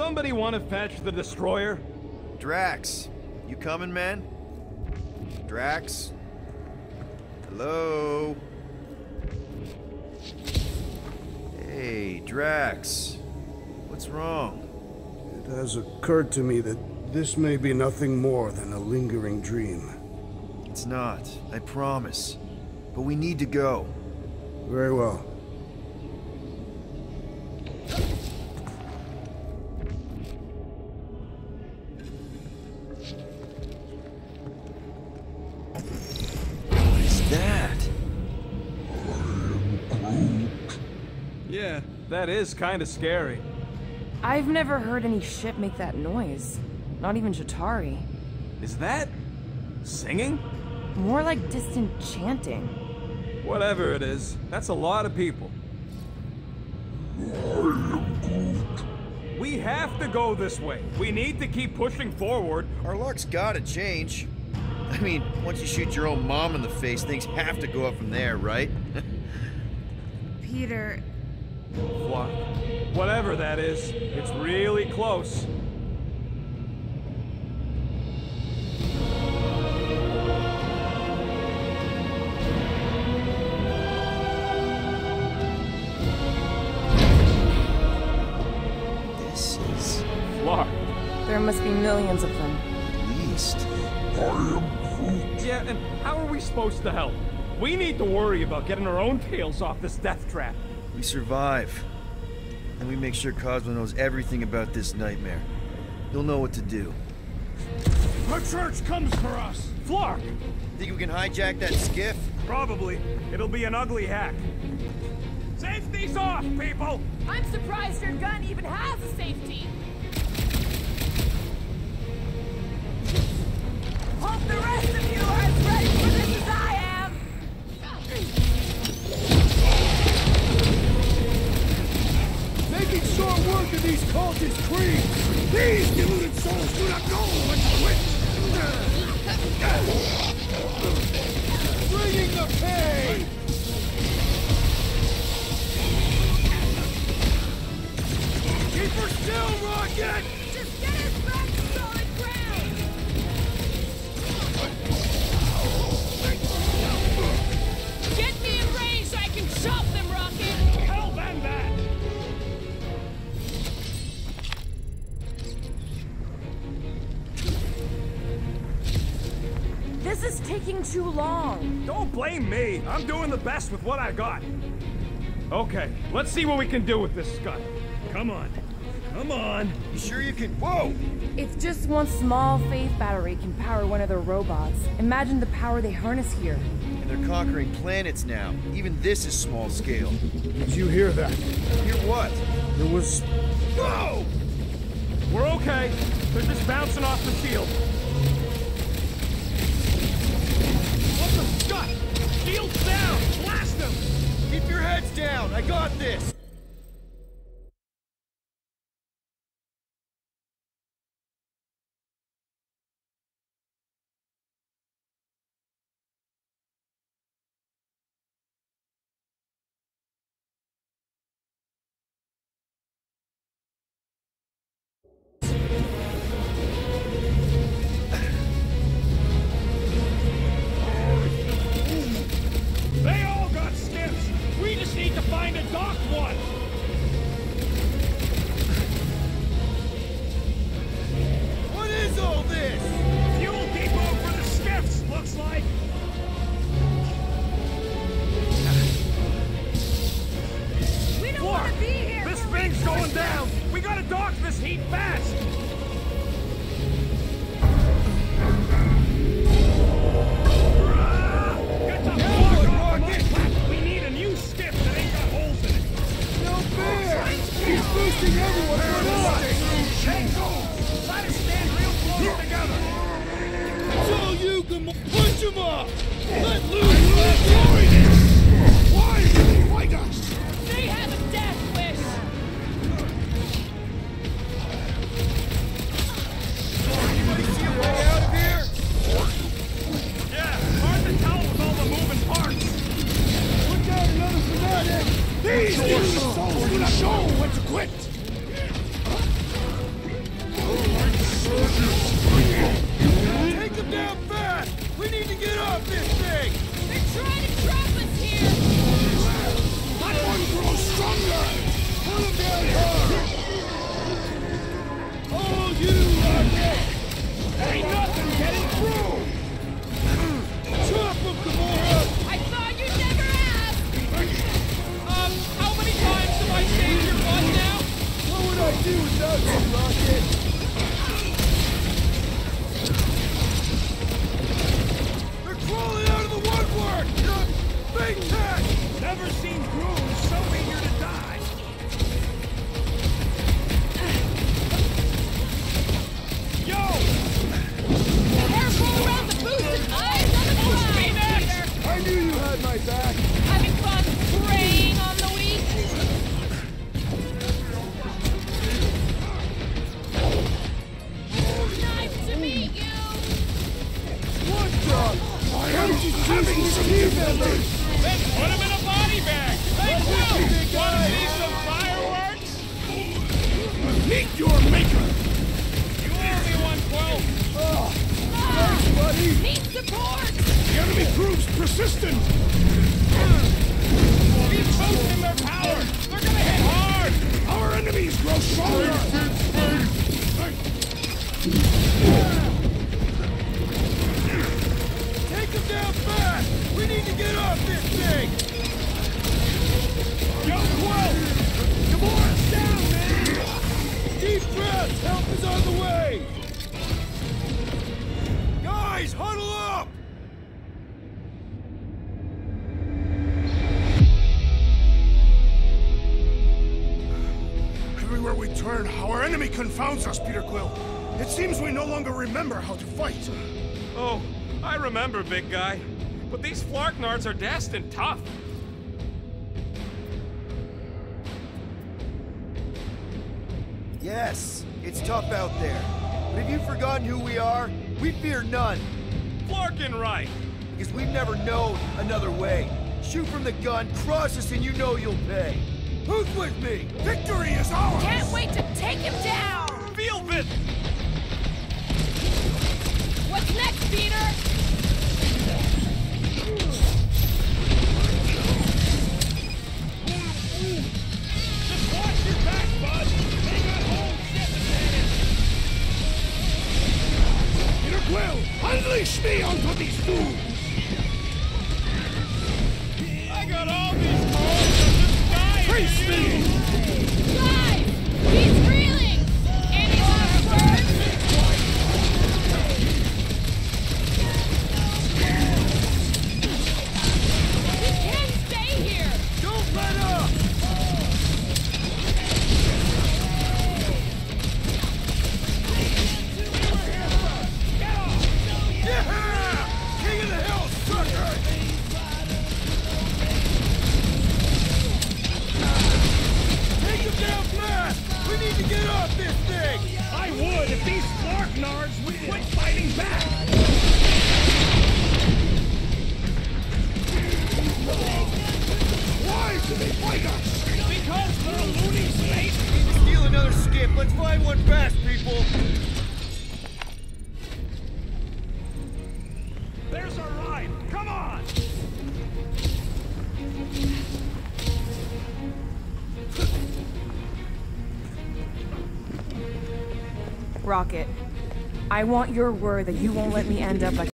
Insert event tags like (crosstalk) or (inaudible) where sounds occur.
somebody want to fetch the destroyer? Drax, you coming, man? Drax? Hello? Hey, Drax. What's wrong? It has occurred to me that this may be nothing more than a lingering dream. It's not, I promise. But we need to go. Very well. That is kind of scary. I've never heard any ship make that noise. Not even Jatari. Is that singing? More like distant chanting. Whatever it is, that's a lot of people. We have to go this way. We need to keep pushing forward. Our luck's gotta change. I mean, once you shoot your own mom in the face, things have to go up from there, right? (laughs) Peter, Flock. Whatever that is, it's really close. this is Flock. There must be millions of them. at least. I am. Yeah, and how are we supposed to help? We need to worry about getting our own tails off this death trap. We survive. And we make sure Cosmo knows everything about this nightmare. He'll know what to do. Our church comes for us. Flark. Think we can hijack that skiff? Probably. It'll be an ugly hack. Safety's off, people! I'm surprised your gun even has a safety. Hope the rest of you are as ready for this these cultist creeds! These deluded souls do not know when to quit! Bringing the pain! Keep her still, Rocket! This is taking too long. Don't blame me. I'm doing the best with what I got. Okay, let's see what we can do with this Scud. Come on. Come on. You sure you can? Whoa! If just one small faith battery can power one of their robots, imagine the power they harness here. And they're conquering planets now. Even this is small scale. Did you hear that? Hear what? There was... Whoa! We're okay. They're just bouncing off the shield. Got this! To find a docked one! What is all this? Fuel depot for the skiffs, looks like! We don't want to be here. this thing's going down! We gotta dock this heat fast! Chegando, Never seen Meet your maker. You owe me one twelve. Thanks, buddy! Need support! The enemy proves persistent. Keep boosting their power. They're gonna hit hard. Our enemies grow stronger. Guys, huddle up! Everywhere we turn, our enemy confounds us, Peter Quill. It seems we no longer remember how to fight. Oh, I remember, big guy. But these Flarknards are destined tough. Yes, it's tough out there. But have you forgotten who we are? We fear none, Flarkin right. because we've never known another way. Shoot from the gun, cross us, and you know you'll pay. Who's with me? Victory is ours! Can't wait to take him down! Feel bit. What's next, Peter? Dying. If these Flarknards would quit fighting back. Why do they fight us? Because they're a loony space. Steal another skip. Let's find one fast, people. There's our ride. Come on. Rocket, I want your word that you won't let me end up like